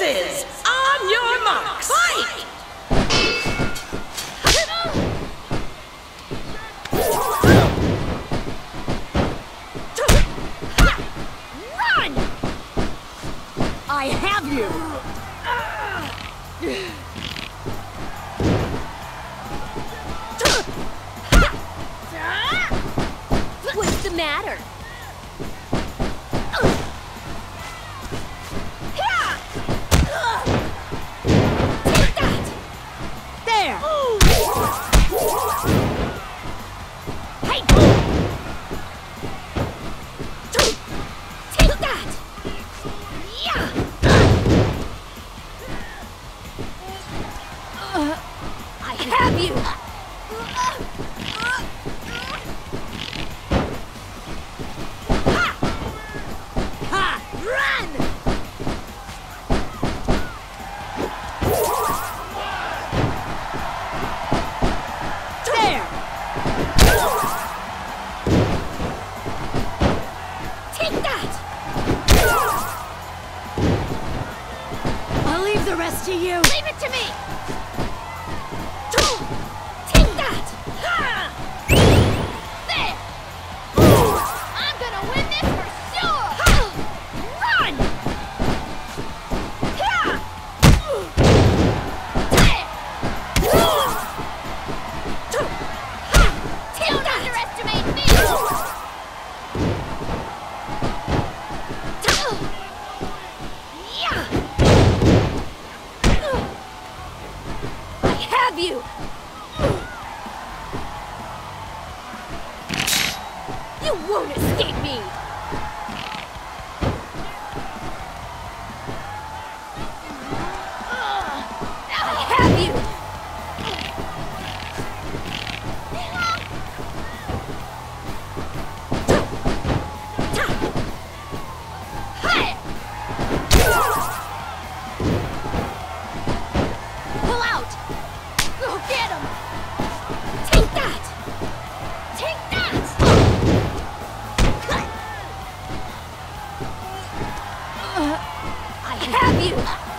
Horses, on your marks! Fight! Run! I have you! What's the matter? you. Uh, I have you!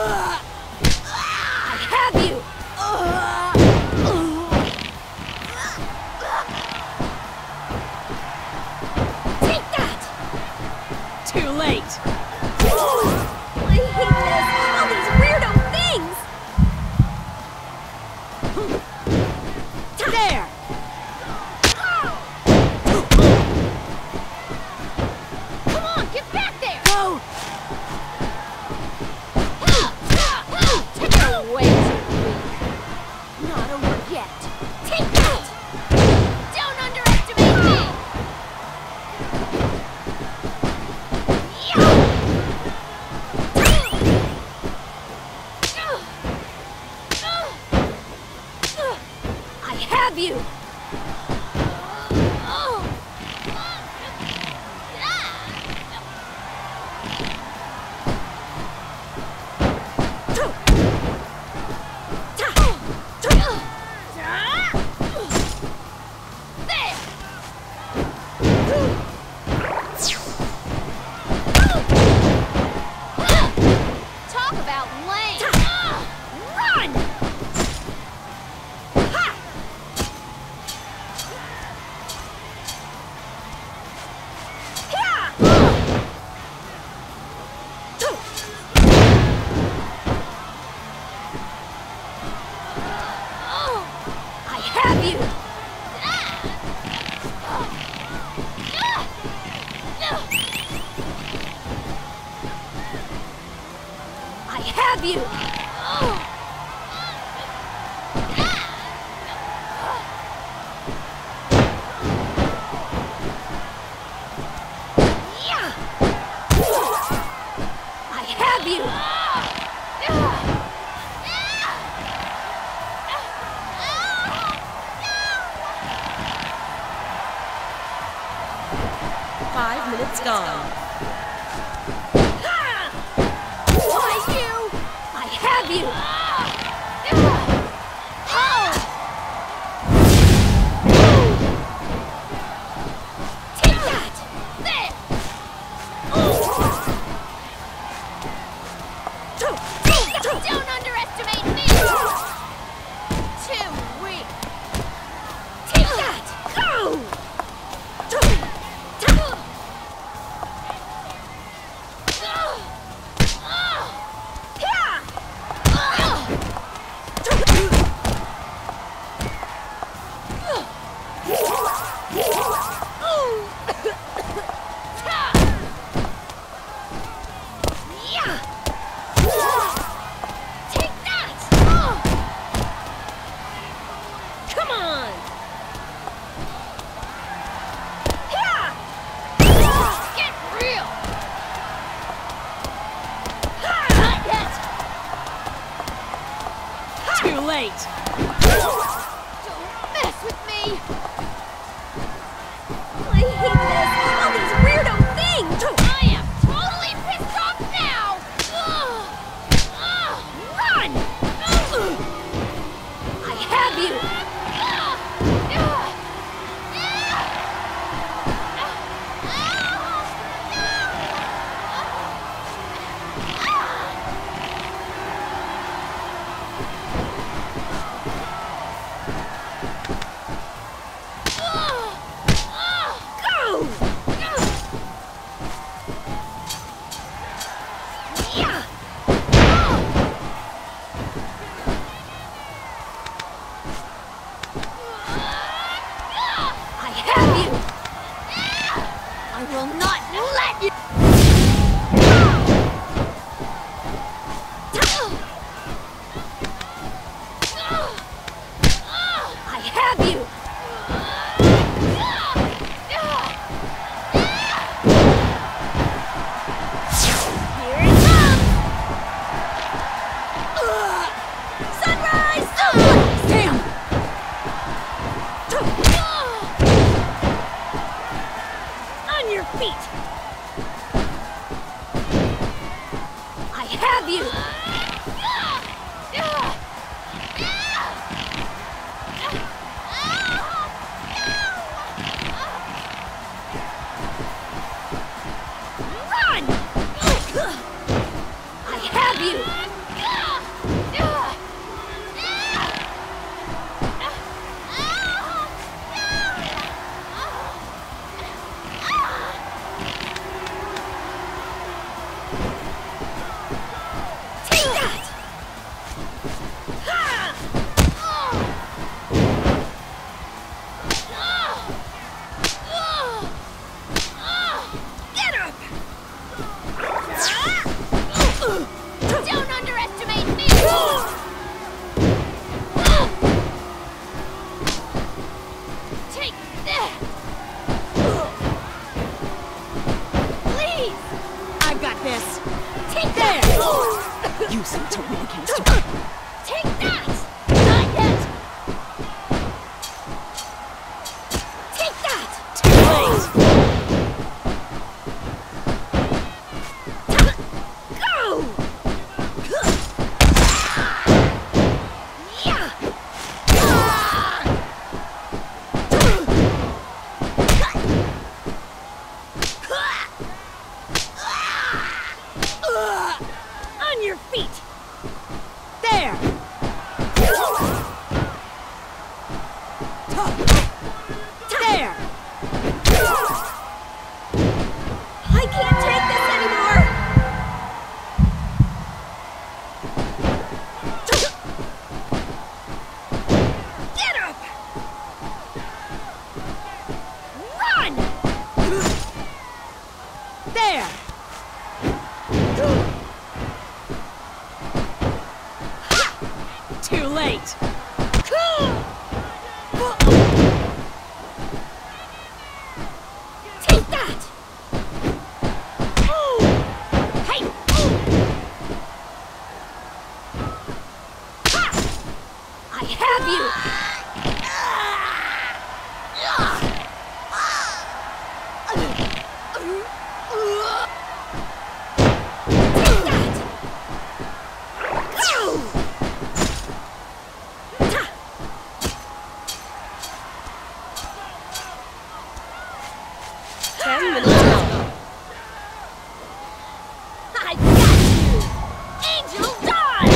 Ugh! Five minutes gone. Why you? I have you! Oh! Don't underestimate oh. Late! Don't mess with me! I hate this! All these weirdo things! I am totally pissed off now! Run! I have you! Feet! I have you! Run! I have you! It to win against her. Can't take this anymore! Get up! Run! There! Too late! Take that! Hey! you'll die!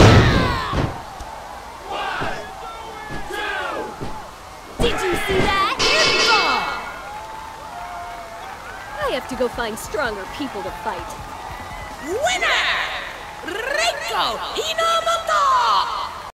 Did you see that? I have to go find stronger people to fight. Winner! Reiko Hinomoto!